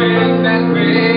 grace and grace.